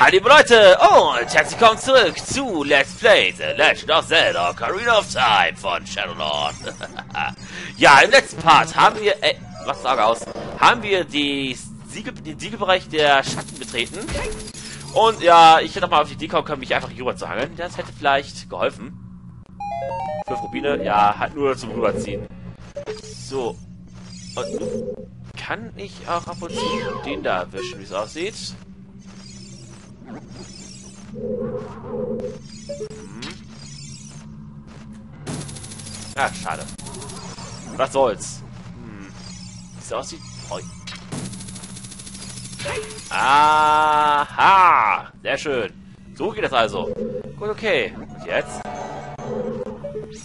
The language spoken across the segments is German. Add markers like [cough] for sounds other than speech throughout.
Hallo Leute und herzlich willkommen zurück zu Let's Play The Legend of Zelda Ocarina of Time von Shadowlord. [laughs] ja, im letzten Part haben wir, ey, was sage aus, haben wir die Siegel, den Siegelbereich der Schatten betreten. Und ja, ich hätte mal auf die Idee können, mich einfach hier rüber zu hangeln. Das hätte vielleicht geholfen. Fünf Rubine, ja, halt nur zum Rüberziehen. So. Und kann ich auch ab und zu den da erwischen, wie es aussieht. Mhm. Ah, schade. Was soll's. Hm. Wie es aussieht. Oh. Aha! Sehr schön. So geht das also. Gut, okay. Und jetzt? Ich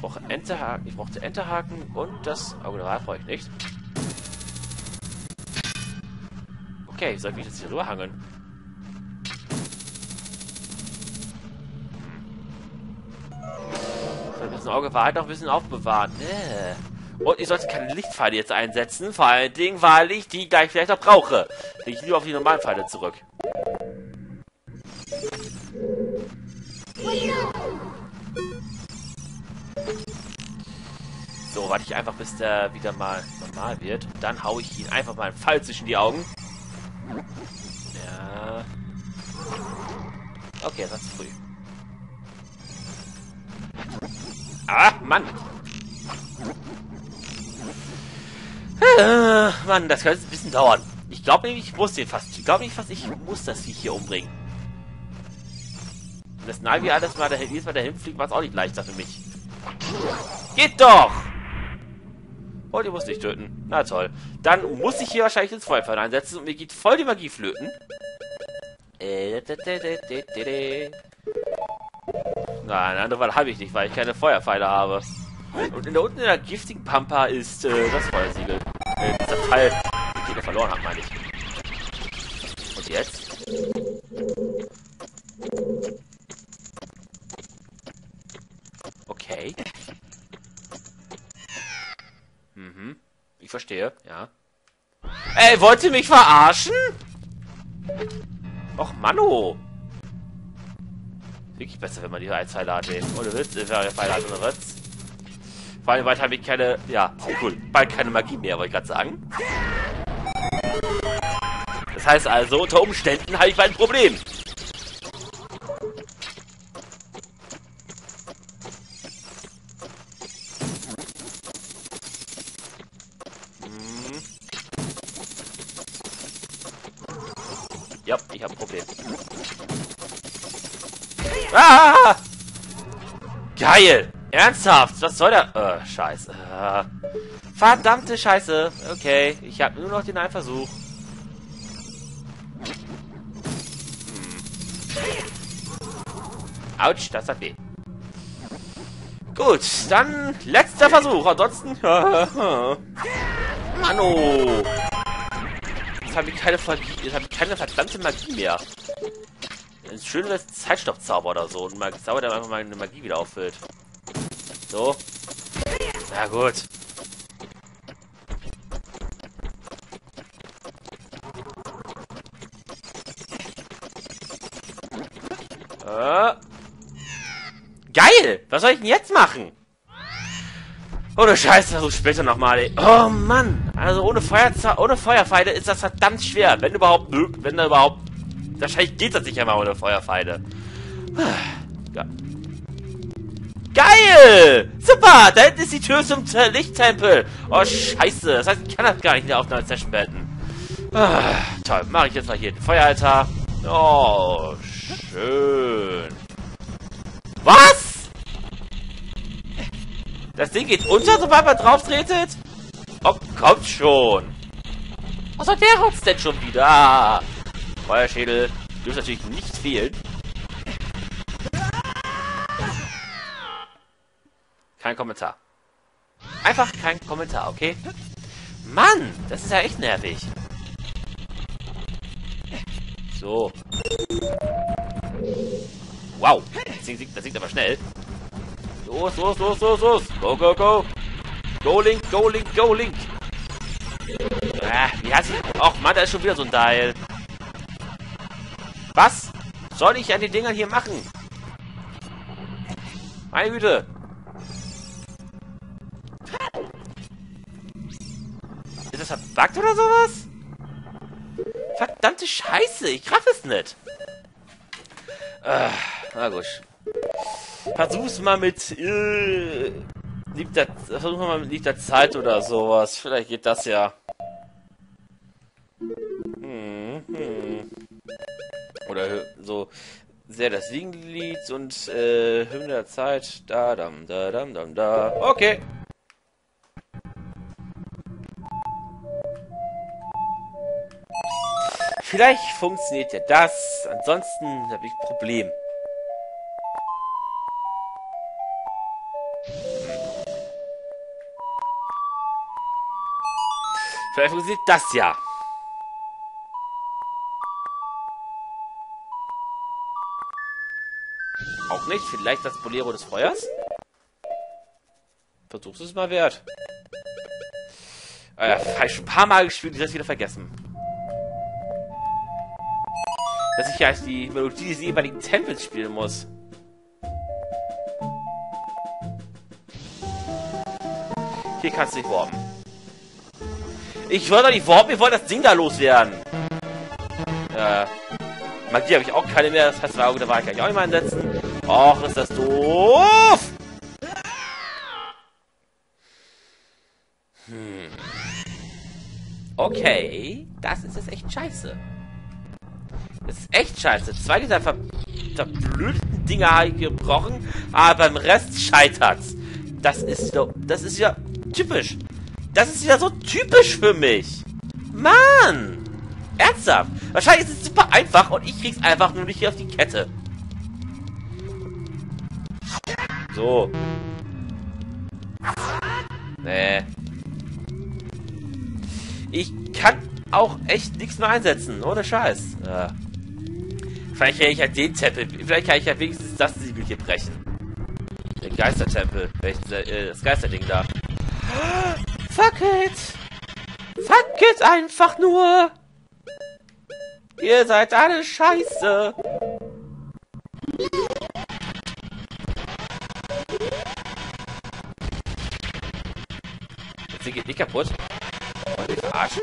brauche Enterhaken. Ich brauchte Enterhaken und das Auge der Wahl brauche ich nicht. Okay, soll ich mich jetzt hier rüberhangeln? Das Auge war halt noch ein bisschen aufbewahren. Nee. Und ich sollte keine Lichtpfeile jetzt einsetzen, vor allen Dingen, weil ich die gleich vielleicht noch brauche. Ich lieber auf die normalen Pfeile zurück. So, warte ich einfach, bis der wieder mal normal wird. Und dann haue ich ihn einfach mal einen Pfeil zwischen die Augen. Ja. Okay, das zu früh. Ah, Mann! Äh, Mann, das könnte ein bisschen dauern. Ich glaube ich muss den fast. Ich glaube nicht fast, ich muss das Viech hier umbringen. Und das Navi alles mal dahin, jedes Mal dahin fliegt, war es auch nicht leichter für mich. Geht doch! Oh, die muss ich töten. Na toll. Dann muss ich hier wahrscheinlich ins Feuerfall einsetzen und mir geht voll die Magie flöten. Nein, eine andere Wahl habe ich nicht, weil ich keine Feuerpfeile habe. Und in der unten in der giftigen Pampa ist äh, das Feuersiegel. Äh, dieser Teil, den ich verloren habe, meine ich. Und jetzt? Okay. Mhm. Ich verstehe, ja. Ey, wollt ihr mich verarschen? Och, Manno. Wirklich besser, wenn man die Einzeile hat, ey. Ohne Witz, ist ja Pfeil hat ohne Witz. Vor allem bald habe ich keine, ja, cool, bald keine Magie mehr, wollte ich gerade sagen. Das heißt also, unter Umständen habe ich bald ein Problem. Hm. Ja, ich habe ein Problem. Ah! Geil! Ernsthaft? Was soll der? Oh, scheiße. Verdammte Scheiße. Okay, ich habe nur noch den einen Versuch. Hm. Autsch, das hat weh. Gut, dann letzter Versuch. Ansonsten... [laughs] Mano! Jetzt habe ich keine verdammte Magie mehr. Ein schönes Zeitstoppzauber oder so. Und mal Zauber, der einfach meine Magie wieder auffüllt. So. Na gut. Äh. Geil! Was soll ich denn jetzt machen? Ohne Scheiß, versuch später nochmal, ey. Oh Mann! Also ohne, Feuerza ohne Feuerpfeile ist das verdammt schwer. Wenn überhaupt, wenn da überhaupt... Wahrscheinlich geht das nicht einmal ohne Feuerpfeile. Ja. Geil! Super! Da hinten ist die Tür zum Lichttempel. Oh, scheiße. Das heißt, ich kann das gar nicht in der Aufnahmesession beenden. Ah, toll. Mache ich jetzt mal hier den Feueraltar. Oh, schön. Was? Das Ding geht unter, sobald man drauf tretet? Oh, kommt schon. Was soll der Rotz denn schon wieder? Feuerschädel dürfte natürlich nicht fehlen. Kein Kommentar. Einfach kein Kommentar, okay? Mann, das ist ja echt nervig. So. Wow. Das Ding, das singt aber schnell. Los, los, los, los, los. Go, go, go. Go, Link, go, Link, go, Link. Ah, wie heißt ich? Och, Mann, da ist schon wieder so ein Teil. Was soll ich an den Dingern hier machen? Meine Güte. Ist das verbuggt oder sowas? Verdammte Scheiße, ich raff es nicht. Äh, na gut. Versuch's mal mit, äh, liegt der, versuch mal mit liegt der Zeit oder sowas. Vielleicht geht das ja. So sehr das Siegenlied und äh, Hymne der Zeit. Da, dam, da, dam, dam, da. Okay. Vielleicht funktioniert ja das. Ansonsten habe ich ein Problem. Vielleicht funktioniert das ja. Auch nicht? Vielleicht das Bolero des Feuers? Versuch's es mal wert. Ja, habe ich schon ein paar Mal gespielt, ich das wieder vergessen. Dass ich ja als die Melodie des jeweiligen Tempels spielen muss. Hier kannst du nicht warpen. Ich wollte doch nicht warpen, wir wollen das Ding da loswerden. Äh, Magie habe ich auch keine mehr, das heißt, da war ich auch nicht mal einsetzen. Och, ist das doof! Hm. Okay, das ist jetzt echt scheiße. Das ist echt scheiße. Zwei dieser ver verblödeten Dinger habe ich gebrochen, aber beim Rest scheitert's. Das ist doch, das ist ja typisch. Das ist wieder so typisch für mich. Mann! Ernsthaft? Wahrscheinlich ist es super einfach und ich krieg's einfach nur nicht hier auf die Kette. So. Nee. Ich kann auch echt nichts mehr einsetzen. Ohne Scheiß. Ja. Vielleicht kann ich ja den Tempel. Vielleicht kann ich ja wenigstens das Siegel hier brechen. Der Geistertempel. Vielleicht äh, das Geisterding da. Fuck it! Fuck it einfach nur! Ihr seid alle scheiße! Geht kaputt. Wollt ihr verarschen?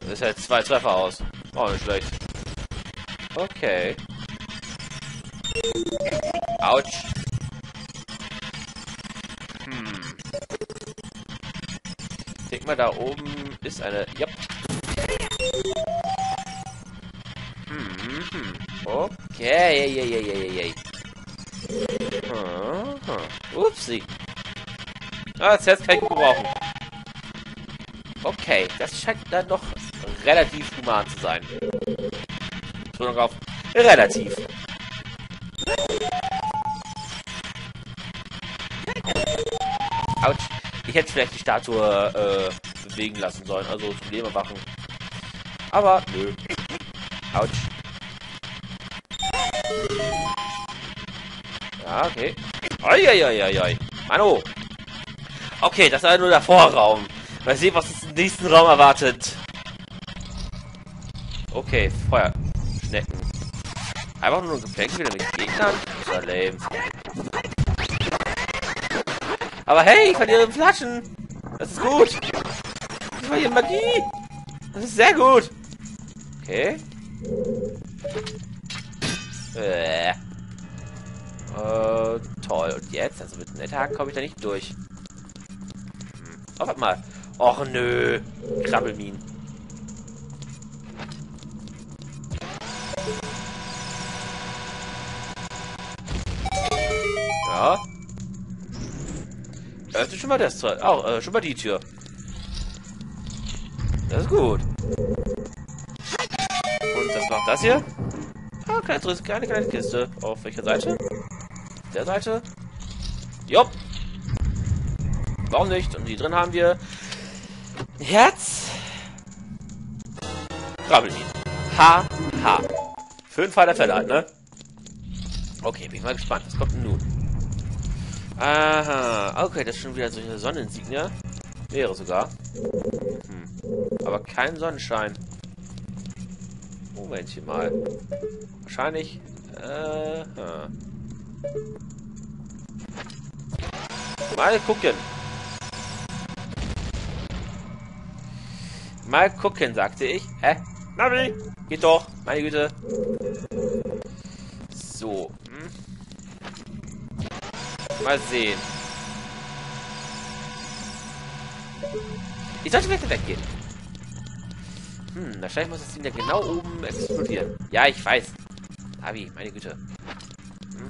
Das ist halt zwei Treffer aus. Oh, nicht schlecht. Okay. Autsch. Hm. Ich denke mal, da oben ist eine... Yep. Hm, hm. Okay, hm, Upsi. Ah, das Herz kann ich gebrauchen. Okay, das scheint dann doch relativ human zu sein. Betonung auf relativ. Autsch. Ich hätte vielleicht die Statue äh, bewegen lassen sollen, also Probleme machen. Aber nö. Autsch. Ja, okay. Eieieiei. Mano. Okay, das war nur der Vorraum. Mal sehen, was uns im nächsten Raum erwartet. Okay, Feuer. Schnecken. Einfach nur ein wieder mit Gegnern? Das war lame. Aber hey, ich verliere Flaschen. Das ist gut. Ich verliere Magie. Das ist sehr gut. Okay. Äh. Äh, toll. Und jetzt? Also mit Netthaken komme ich da nicht durch. Oh, warte mal. Och nö. Krabbelminen. Ja. Öffnet schon mal das Zeug. Auch, äh, schon mal die Tür. Das ist gut. Und das macht das hier. Ah, kleine, kleine, kleine Kiste. Auf welcher Seite? Der Seite. Jopp. Warum nicht? Und die drin haben wir Herz. Krabbelmin. Ha, ha. Für den Fall der Fälle halt, ne? Okay, bin ich mal gespannt. Was kommt denn nun? Aha. Okay, das ist schon wieder solche Sonnensigner. Wäre sogar. Hm. Aber kein Sonnenschein. Momentchen mal. Wahrscheinlich. Äh, hm. Mal gucken. Mal gucken, sagte ich. Hä? Navi! Geht doch, meine Güte. So. Hm. Mal sehen. Ich sollte vielleicht weggehen. Hm, wahrscheinlich muss das Ding ja genau oben explodieren. Ja, ich weiß. Navi, meine Güte. Hm.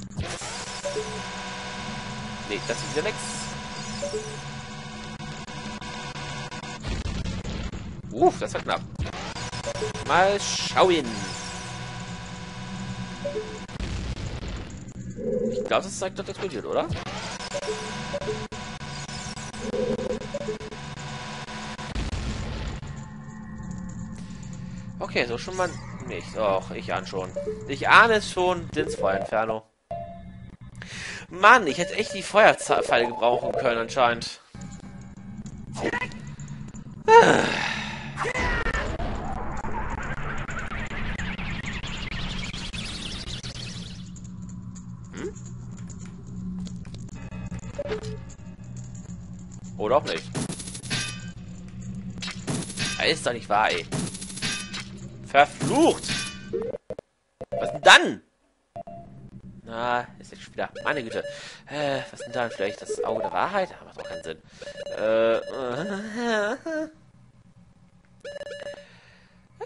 Nee, das ist wieder nix. Uff, das war knapp. Mal schauen. Ich glaube, das zeigt dort explodiert, oder? Okay, so schon mal nicht. Och, ich ahne schon. Ich ahne es schon. Sinsfeuerentfernung. Mann, ich hätte echt die Feuerpfeile gebrauchen können anscheinend. Oder auch nicht. Das ist doch nicht wahr, ey. Verflucht! Was denn dann? Na, ist jetzt schon wieder. Meine Güte. Äh, was denn dann? Vielleicht das Auge der Wahrheit? Aber macht doch keinen Sinn. Äh,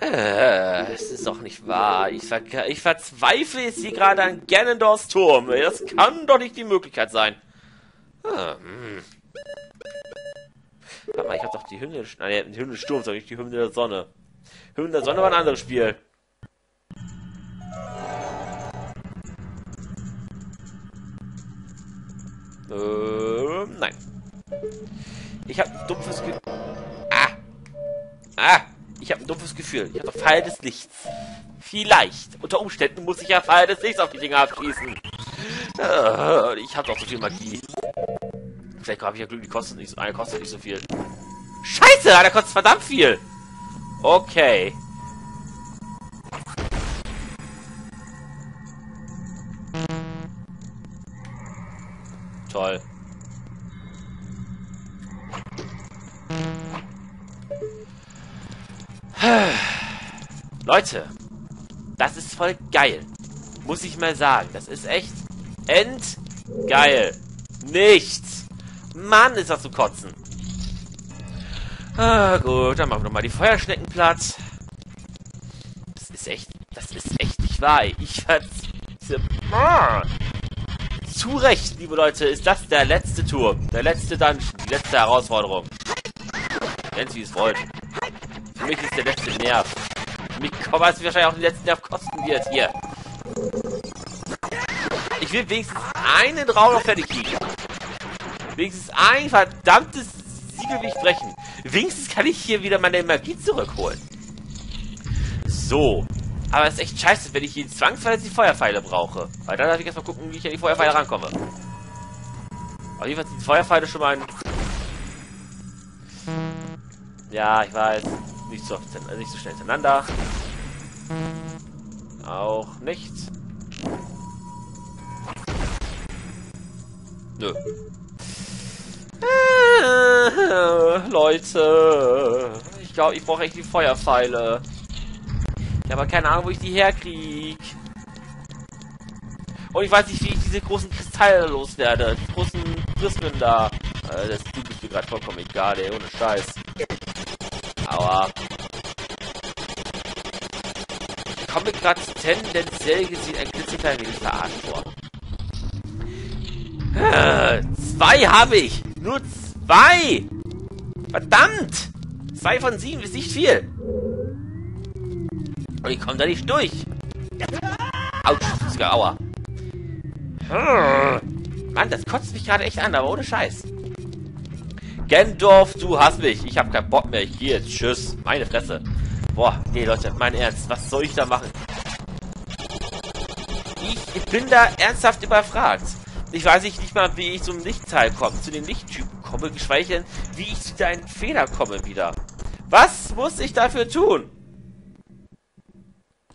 äh, es ist doch nicht wahr. Ich, ver ich verzweifle jetzt hier gerade an Ganondorfs Turm. Das kann doch nicht die Möglichkeit sein. Ah, hm. Warte mal, ich hab doch die Hymne... Nein, die Hymne des Sturms, aber nicht die Hymne der Sonne. Hymne der Sonne war ein anderes Spiel. Äh, nein. Ich habe ein dumpfes Gefühl. Ah! Ah! Ich habe ein dumpfes Gefühl. Ich habe doch Pfeil des Lichts. Vielleicht. Unter Umständen muss ich ja Pfeil des Lichts auf die Dinger abschießen. Äh, ich habe doch so viel Magie. Vielleicht habe ich ja Glück, die kostet nicht eine kostet nicht so viel. Scheiße, der kostet verdammt viel. Okay. Toll. Leute, das ist voll geil. Muss ich mal sagen. Das ist echt endgeil. Nichts. Mann, ist das zu kotzen. Ah, gut, dann machen wir nochmal die Feuerschnecken platt. Das ist echt, das ist echt nicht wahr. Ich verz... Ah. Zu Recht, liebe Leute, ist das der letzte Turm. Der letzte Dungeon, die letzte Herausforderung. Nennt wie es wollt. Für mich ist der letzte Nerv. Für mich was wahrscheinlich auch den letzten Nerv kosten wird. Hier. Ich will wenigstens einen Raum noch fertig kriegen. Wenigstens ein verdammtes Siegelwicht brechen. Wenigstens kann ich hier wieder meine Magie zurückholen. So. Aber es ist echt scheiße, wenn ich hier zwangsweise die Feuerpfeile brauche. Weil dann darf ich erstmal gucken, wie ich an die Feuerpfeile rankomme. Auf jeden Fall sind die Feuerpfeile schon mal ein... Ja, ich weiß. Nicht so, nicht so schnell hintereinander. Auch nicht. Nö. [laughs] Leute. Ich glaube, ich brauche echt die Feuerpfeile. Ich habe keine Ahnung, wo ich die herkriege. Und ich weiß nicht, wie ich diese großen Kristalle loswerde. Die großen Prismen da. Äh, das ist mir gerade vollkommen egal, ey. Ohne Scheiß. Aua. Ich komme gerade tendenziell gesehen ein klitzeklein wenig verarscht vor. Äh, zwei habe ich. Nur zwei. Verdammt. Zwei von sieben ist nicht viel. Und ich komme da nicht durch. Autsch, sogar aua. Mann, das kotzt mich gerade echt an, aber ohne Scheiß. Gendorf, du hast mich. Ich habe keinen Bock mehr. Jetzt. Tschüss. Meine Fresse. Boah, nee, Leute, mein Ernst. Was soll ich da machen? Ich bin da ernsthaft überfragt. Ich weiß nicht mal, wie ich zum Lichtteil komme, zu den Lichttypen komme, geschweige denn, wie ich zu deinen Fehler komme wieder. Was muss ich dafür tun?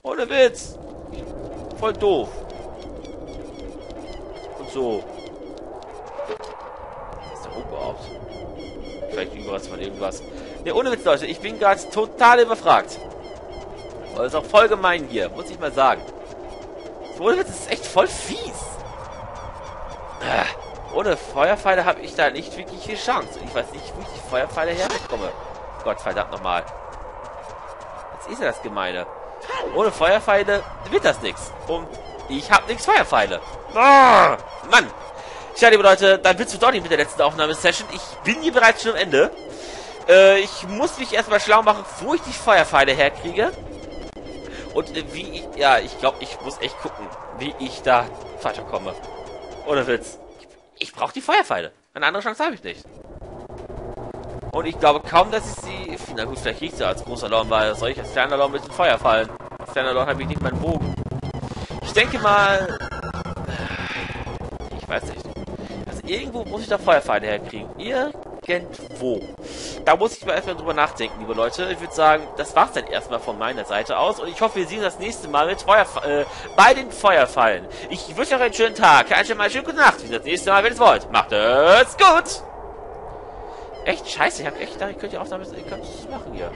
Ohne Witz. Voll doof. Und so. Was ist der Hook überhaupt? Vielleicht irgendwas von irgendwas. Ne, ohne Witz, Leute. Ich bin gerade total überfragt. Das ist auch voll gemein hier, muss ich mal sagen. Ohne Witz, das ist echt voll fies. Ohne Feuerpfeile habe ich da nicht wirklich die Chance. Ich weiß nicht, wo ich die Feuerpfeile herbekomme. Gott verdammt nochmal. Jetzt ist ja das Gemeine. Ohne Feuerpfeile wird das nichts. Und ich habe nichts Feuerpfeile. Ah, Mann. Tja, liebe Leute, dann willst du doch nicht mit der letzten Aufnahmesession. Ich bin hier bereits schon am Ende. Äh, ich muss mich erstmal schlau machen, wo ich die Feuerpfeile herkriege. Und äh, wie ich... Ja, ich glaube, ich muss echt gucken, wie ich da weiterkomme. Ohne Witz. Ich, brauche die Feuerpfeile. Eine andere Chance habe ich nicht. Und ich glaube kaum, dass ich sie... Na gut, vielleicht ich sie als großer Lorn, weil soll ich als Lorn mit dem Feuer fallen? Lorn habe ich nicht meinen Bogen. Ich denke mal... Ich weiß nicht. Also irgendwo muss ich da Feuerpfeile herkriegen. Irgendwo. Da muss ich mal erstmal drüber nachdenken, liebe Leute. Ich würde sagen, das war's dann erstmal von meiner Seite aus. Und ich hoffe, wir sehen das nächste Mal mit Feuer, äh, bei den Feuerfallen. Ich wünsche euch einen schönen Tag, einen schönen, schönen gute Nacht. Bis das nächste Mal, wenn ihr es wollt. Macht es gut! Echt scheiße, ich hab echt, da könnt ihr auch damit, ihr könnt es machen hier.